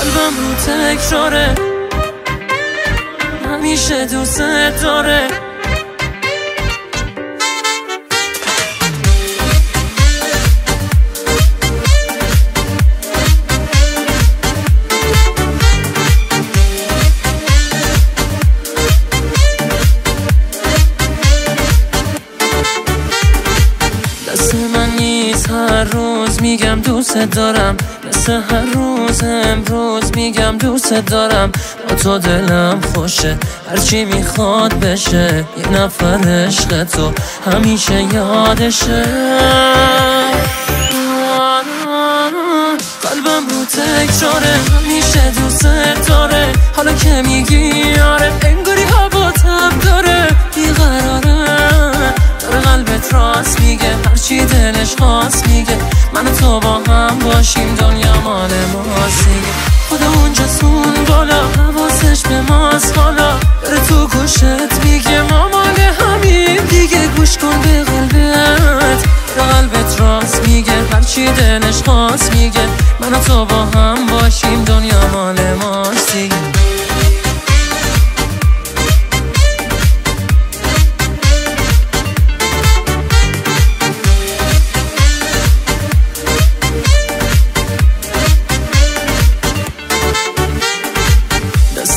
قلبم رو تکراره. همیشه دوست داره. دست من میگم دوست دارم. مثل هر روز امروز میگم دوست دارم. با تو دلم خوشه هرچی می‌خواد بشه. یه نفر عشق تو همیشه یادشه. قلبم رو تکراره همیشه دوست داره. حالا که میگی آره انگاری هوا تب داره. بیقراره داره قلبت راست میگه هرچی دلش خواست میگه. من تو با هم باشیم دنیا مال ماست. دیگه خدا اونجا سون بالا حواسش به ماست. حالا داره تو گوشت میگه ما مال همین دیگه گوش کن به قلبت. به قلبت راست میگه هرچی دلش خواست میگه. من تو با هم باشیم دنیا مال ماست.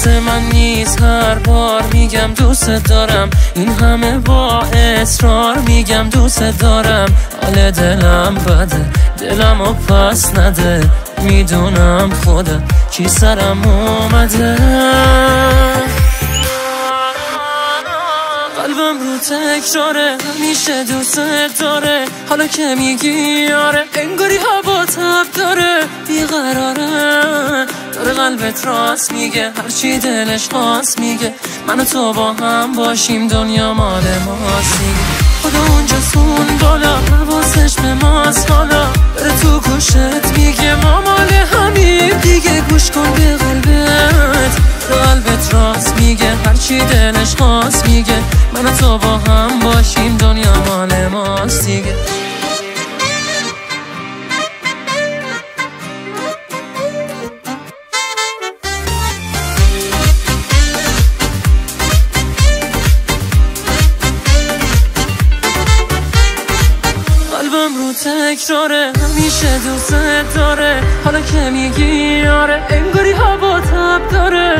دست من نیست. هر بار میگم دوست دارم. این همه با اصرار میگم دوست دارم. حال دلم بده. دلم و پس نده. می‌دونم خودم چی سرم اومده. قلبم رو تکراره. همیشه دوست داره. حالا که میگی آره انگاری هوا تب داره. بیقراره. قلبت راست میگه هرچی دلش خواست میگه. من و تو با هم باشیم دنیا مال ماست خدا اونجا سون بالا حواسش به ماست حالا بره تو گوشت میگه ما مال همین دیگه گوش کن به قلبت. قلبت راست میگه هرچی دلش خواست میگه. من و تو با هم باشیم دنیا مال ماست دیگه قلبم رو تکراره همیشه دوست داره. حالا که میگی آره انگاری هوا تب داره.